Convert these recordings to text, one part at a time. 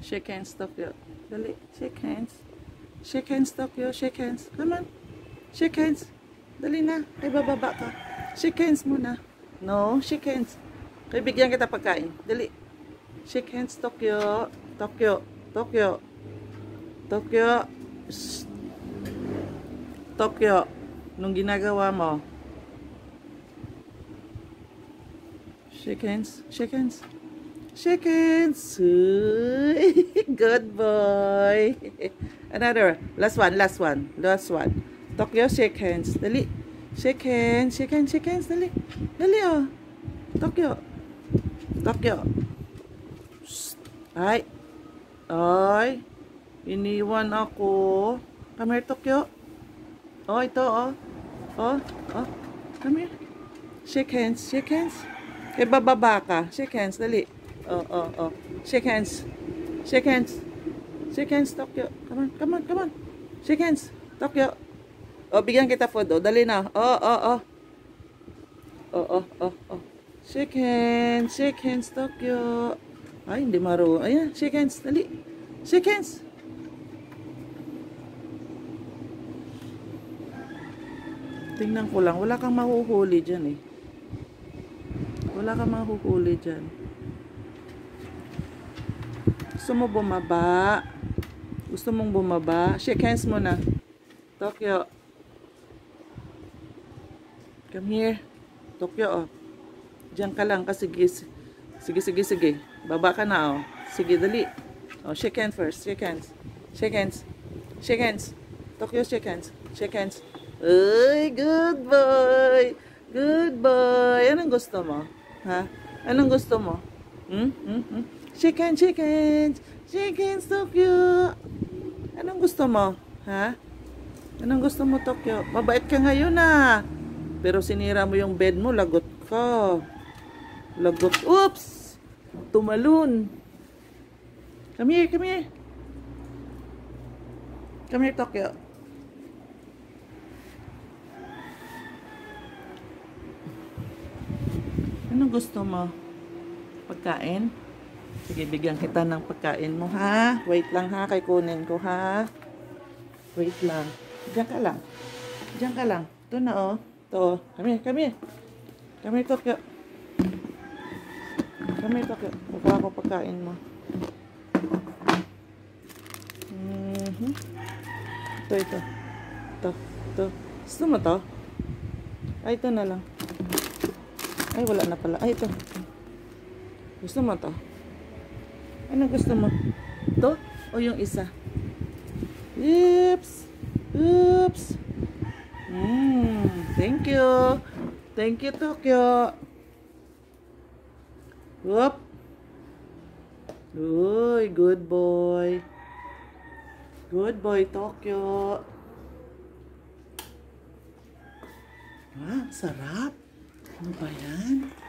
Shake hands, Tokyo. Dali, shake hands. Shake hands, Tokyo. Shake hands. Come on. Shake hands. Dali na. Ay, bababa ka. Shake hands muna. No, shake hands. Bigyan kita pagkain. Dali. Shake hands, Tokyo. Tokyo. Tokyo. Tokyo. Tokyo. Nung ginagawa mo. Shake hands. Shake hands. Uy, Good boy. Another. Last one. Last one. Last one. Tokyo, shake hands. Dali. Shake hands. Shake hands. Shake hands. Dali. Dali oh. Tokyo. Tokyo. Shh. Ay. Ay. Iniwan ako. Come here, Tokyo. Oh, ito oh. Oh, oh. Come here. Shake hands. Shake hands. Eh, bababa ka. Shake hands. Dali. Oh, oh, oh. Shake hands. Shake hands. Shake hands, Tokyo. Come on, come on, come on. Shake hands, Tokyo. Oh, bigyan kita food. Oh, dali na. Oh, oh, oh. Oh, oh, oh, oh. Shake hands. Shake hands, Tokyo. Ay, hindi maro. Ayan, shake hands. Dali. Shake hands. Tingnan ko lang. Wala kang mahuhuli dyan eh. Wala kang mahuhuli dyan. Gusto mo bumaba? Gusto mong bumaba? Shake hands muna. Tokyo. Come here. Tokyo, oh. Diyan ka lang kasi sige, sige, sige. Baba ka na, oh. Sige, dali. Oh, shake hands first. Shake hands. Shake hands. Shake hands. Tokyo, shake hands. Shake hands. Uy, good boy. Good boy. Anong gusto mo? Ha? Anong gusto mo? Hmm? Hmm? Hmm? Hands. Shake hands, Tokyo. Anong gusto mo? Ha? Anong gusto mo, Tokyo? Mabait ka ngayon, ah. Pero sinira mo yung bed mo, lagot ka. Lagot. Oops! Tumalun. Come here, come here. Come here, Tokyo. Anong gusto mo? Pagkain? Sige, bigyan kita ng pagkain mo, ha? Wait lang, ha? Kay kunin ko, ha? Wait lang. Diyan ka lang. Diyan ka lang. Ito na, oh. Ito. Come here, come here. Come here, Tokyo. Come Tokyo. Kukuha ko pagkain mo. Mm-hmm. Ito, ito. Ito, ito. Gusto mo to? Ay, ito na lang. Ay, wala na pala. Ay, ito. Gusto mo to? Ano gusto mo? To? O yung isa? Oops! Oops! Mm, thank you. Thank you, Tokyo. Whoop. Uy, good boy. Good boy, Tokyo. Ah, sarap. Ano ba yan?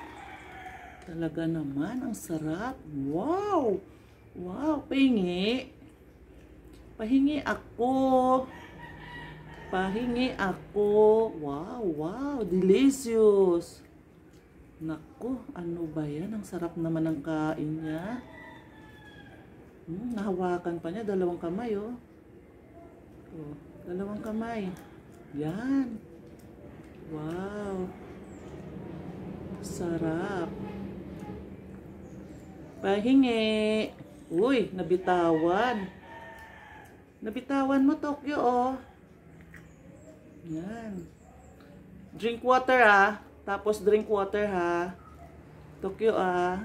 Talaga naman, ang sarap. Wow! Wow, pahingi. Pahingi ako. Pahingi ako. Wow, wow, delicious. Naku, ano ba yan? Ang sarap naman ng kain niya. Hmm, nahawakan pa niya, dalawang kamay, oh. Oh, dalawang kamay. Yan. Wow. Sarap. Pahingi. Uy, nabitawan. Nabitawan mo, Tokyo, oh. Yan. Drink water, ah. Tapos drink water, ha. Tokyo, ah.